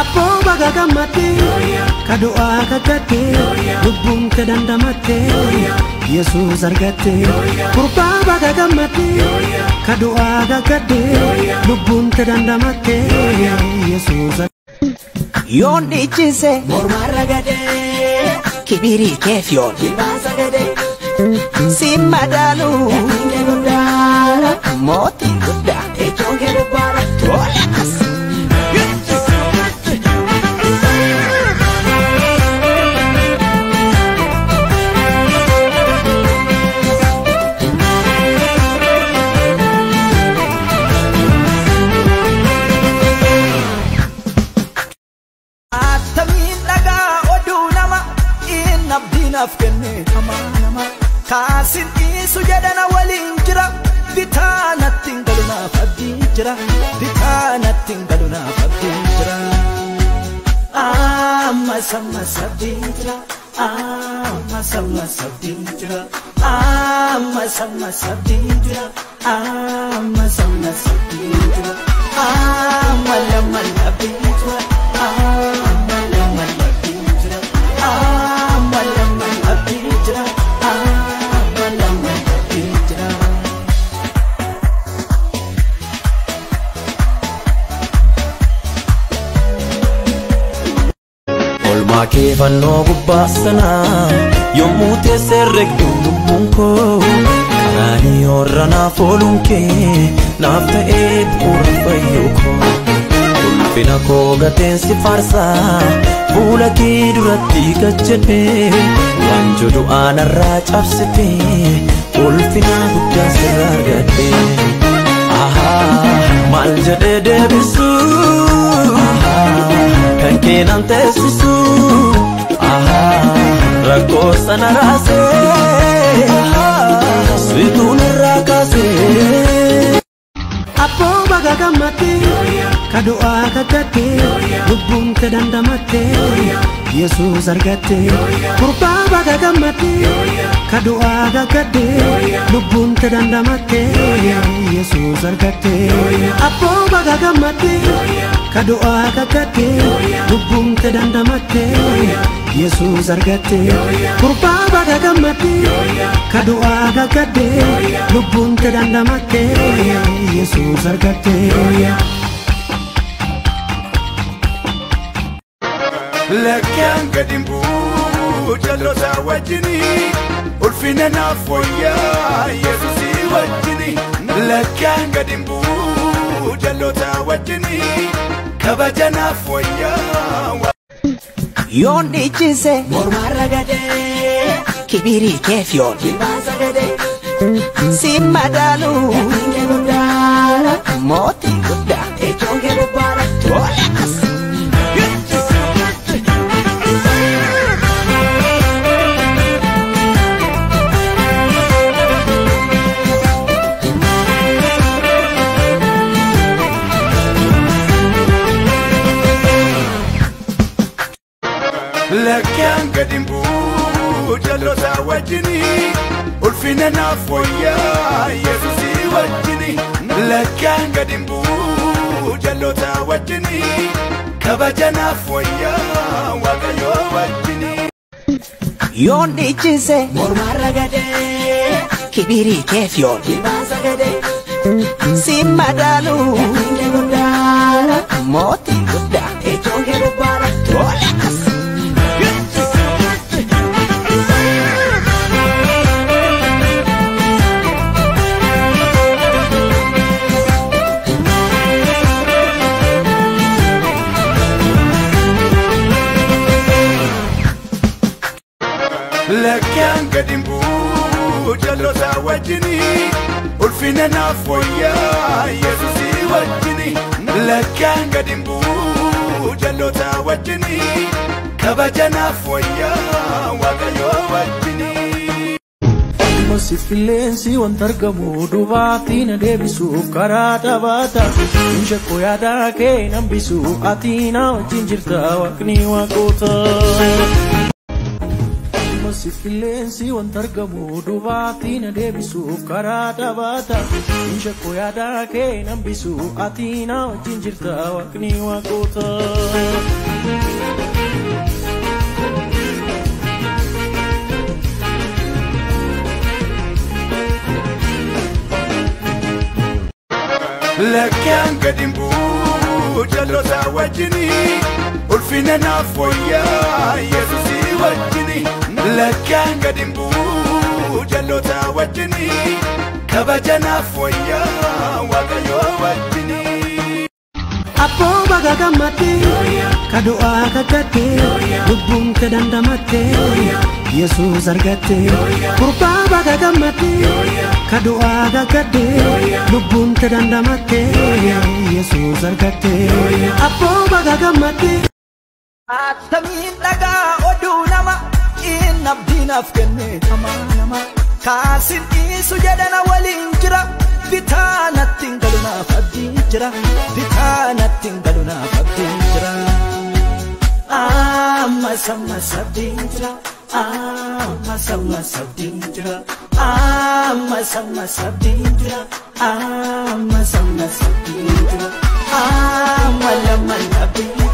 Apo baga gamate Ka du'aa gaggate Lubbuun ka dandamate Yesuus argatte Gurbaa baga gammate Ka du'aa gaggate Lubbuun ka dandamate Yesuus Yoon chise. Mormara gade Kibirii keef yoon Simmadaalu abdiinaaf kenne hamaa nama kaasin dhiisu jedhana waliin jira bitaa natti hin galu naaf abdiin jira bitaa natti hin galu naaf abdiin jira amma samma sabdiin jira amma samma sabdiin jira amma samma sabdiin jira amma samma sabdiin jira amma lamma labdiin jira Olmaa kee fannoo gubbaa sanaa yommuu teessee regdu lubbuun koo kanaanii horra naaf ooluun kee naaf ta'ee bu'uura fayyuu koo ulfina koo gateensi faarsaa fuula kee duratti gajjadhee waan jedhu aanarraa cabsitee ulfina guddaa sirraa argadhee ahaa maal jedhee deebisuu keenan teessisu rakkoo sana raasee situun irraa kaasee. Abboo baga gammaddee ka du'aa gaggaddee lubbuun kee dandamattee Yesuus argattee gurbaa baga gammaddee ka du'aa gaggaddee lubbuun kee dandamattee Yesuus argattee Abboo baga gammaddee ka du'aa gaggaddee lubbuun kee dandamattee Yesuus argattee gurbaa baga gammaddee ka du'aa gaggaddee lubbuun kee dandamattee Yesuus argattee. Lakkaan gadi bu'uu jalloota wajjini ulfina naaf wayyaa Yesuusii wajjini lakkaan gadi bu'uu jalloota wajjini kabaja naaf wayyaa. yoon dhiichise mormarra gadee kibirii keef yoon ilmaasa gadee si madaalu mootii guddaa echoon kee dubbaara tolaas. Lakkaan gadi bu'uu jalloota wajjini ulfina naaf wayyaa Yesuusii wajjini lakkaan gadi bu'uu jalloota wajjini kabaja naaf wayyaa Waaqayyoo wajjini. yoon dhiichise mormarra gadee kibirii keef yoon ilmaasa gadee si madaalu Lakkaan gadi bu'uu jalloota wajjini ulfina naaf wayyaa Yesuusii wajjini lakkaan gadi bu'uu jalloota wajjini kabaja naaf wayyaa Waaqayyoo wajjini. Masi qilleensi wanta argamu dubaatti na deebisuuf karaa dhabaata Insha koo yaada kee nambisu ati na wajjin jirta waaqni waaqota. Barsiif qilleensi wanta argamu duubaatiin adeemisuuf karaa dhabaata. Inja koo yaada kee nan bisu ati na wajjin jirta waaqni waaqota. Lakkaan gadi bu'u jalloota wajjinii ulfina naaf wayyaa. Lakkaan gadi bu'u jalloota wajjini kabaja naaf wayyaa waaqayyoo. Abboo baga gammaddee ka du'aa kakkattee lubbuun kee dandamattee Yesuus argattee gurbaa baga gammaddee ka du'aa kakkattee lubbuun kee dandamattee Yesuus argattee Abboo baga gammaddee. Attamiin dhagaa oduu nama inni abdiinaaf kenne hamaa nama kaasin dhiisu jedhana waliin jira bitaa natti hin galu naaf abdiin jira bitaa natti hin galu naaf abdiin jira. Ammas ammas abdiin jira ammas ammas abdiin jira ammas ammas abdiin jira ammas ammas abdiin jira ammal ammal abdiin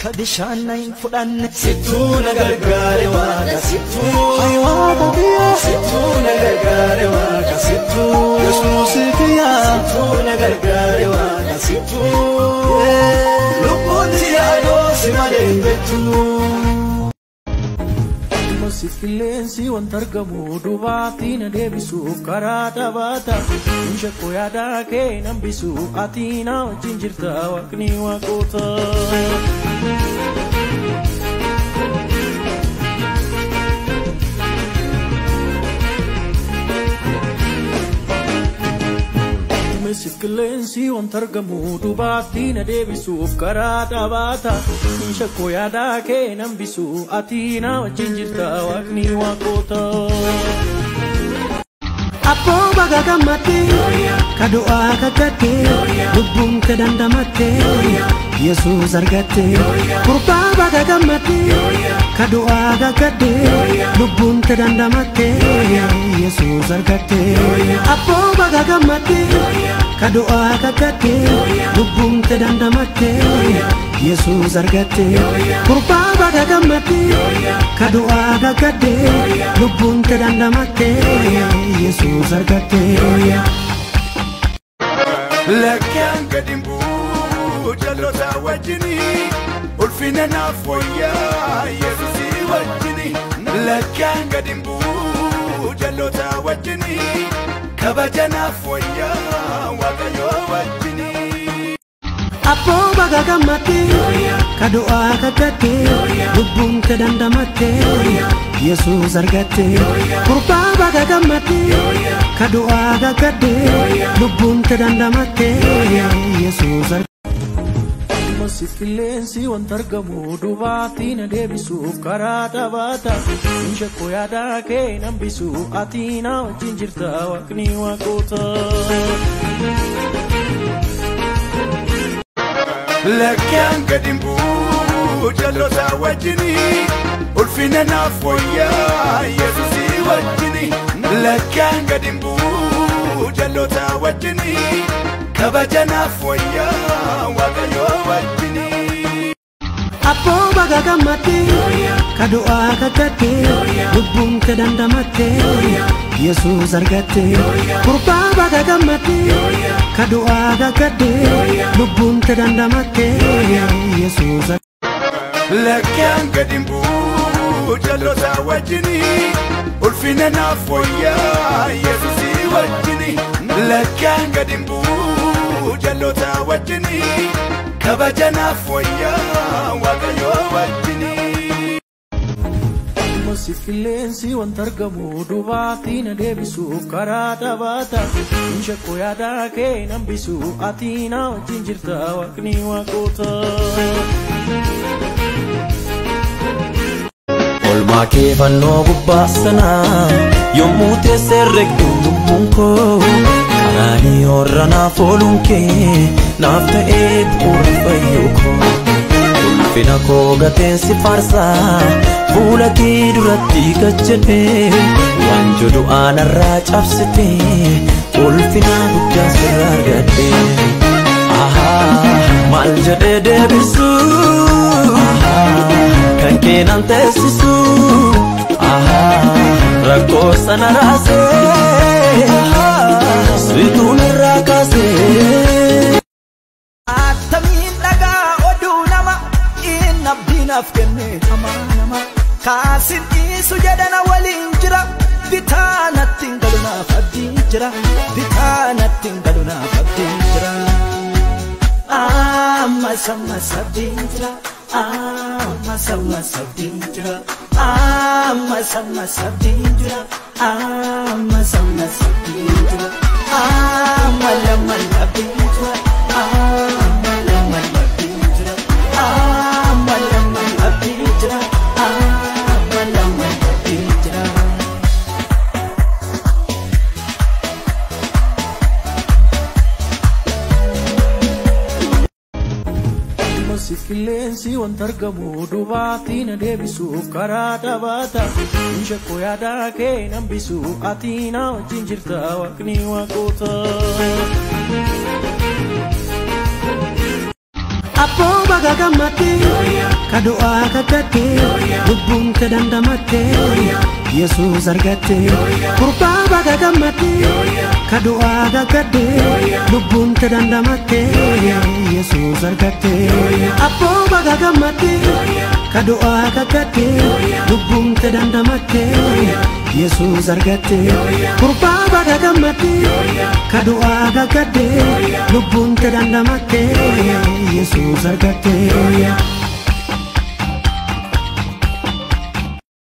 akka bishaan na hin fudhanne sittuu na gargaare waaqa sittuu waaqa kiyya sittuu na gargaare waaqa sittuu yesuus kiyya sittuu na gargaare waaqa sittuu lubbuutti yaadoo si malee hin bettuu. Masi qilleensi wanta argamu dubaatti na deebisuuf karaa koo yaadaa kee nambisu ati na wajjin jirta waaqni waaqota. Masi qilleensi wanta argamu dubaatti na deebisuuf karaa taphata Insha koo yaadaa kee nambisu ati na wajjin jirta waaqni waaqota. Abboo baga gammaddee ka du'aa kakkattee lubbuun kee dandamattee Yesuus argattee gurbaa baga gammaddee Kadoa agak gade Lubun tedandamate. Yesus argate. Apo baga gamate Kado aga Lubun te dandamate Yesus argate. Kurpa baga gamate Kado aga Lubun te dandamate Yesus argate. Lekkan gadimbu Jalota wajini ألفنا فويا mati? وجني لك قدم جلو توجني كبجنا فويا وقيو وجني Abboo baga gammatte ka du'aa kaddatte lubbuun kee dandamatte yesuus argatte gurbaa. Masi qilleensi wanta argamu dubaatti na deebisuuf karaa taphata Insha koo yaadaa kee nambisu ati na wajjin jirta waaqni waaqota. Lakkaan gadi bu'u jalloota wajjini ulfina naaf wayyaa yesusii wajjini lakkaan gadi bu'u jalloota wajjini kabaja naaf wayyaa waaqayyoo wajjini. Abboo baga gammaddee ka du'aa kakkattee lubbuun kee dandamattee Yesuus argattee gurbaa baga gammaddee ka du'aa kakkattee lubbuun kee dandamattee Yesuus. Lakkaan gadi bu'u jalloota wajjini ulfina naaf wayyaa yesusii wajjini lakkaan gadi bu'u jalloota wajjini kabaja naaf wayyaa waaqayyoo wajjini. Masi qilleensi wanta argamu dubaatti na deebisuuf karaa taphata Insha koo yaadaa kee nambisu ati na wajjin jirta waaqni waaqota. Olmaa kee fannoo gubbaa sanaa yommuu teessee regdu lubbuun koo karaa dhiyoorra naaf ooluun kee naaf ta'ee bu'uura fayyuu koo. ulfina koo gateensi faarsaa fuula kee duratti gajjadhe waan jedhu aanarraa cabsite ulfina guddaa sirraa Ahaa, maal jedhee deebisu kan keenan teessisu Ahaa, rakkoo sana raasee abdiinaaf kenne kaasin dhiisu jedhana waliin jira bitaa natti hin galu naaf abdiin jira bitaa natti hin galu naaf abdiin jira. Ammas ammas abdiin jira ammas ammas abdiin jira ammas ammas abdiin jira ammas ammas abdiin jira ammal ammal abdiin jira wanti argamu dubaatti na deebisu karaa taphaata inshakko yaadaa kee nan bisu ati na wajjin jirta waaqni waaqota. Abboo baga gammadde ka du'aa gaddatte lubbuun ka dandamatte Yesuus argatte gurbaa baga gammadde ka du'aa gaggadde lubbuun ka dandamatte yesus argate abbooba gagammate ka du'aa gaggadde lubbumte dandamatte yesus argate kurbaaba gagammate ka du'aa gaggadde lubbumte dandamatte yesus argate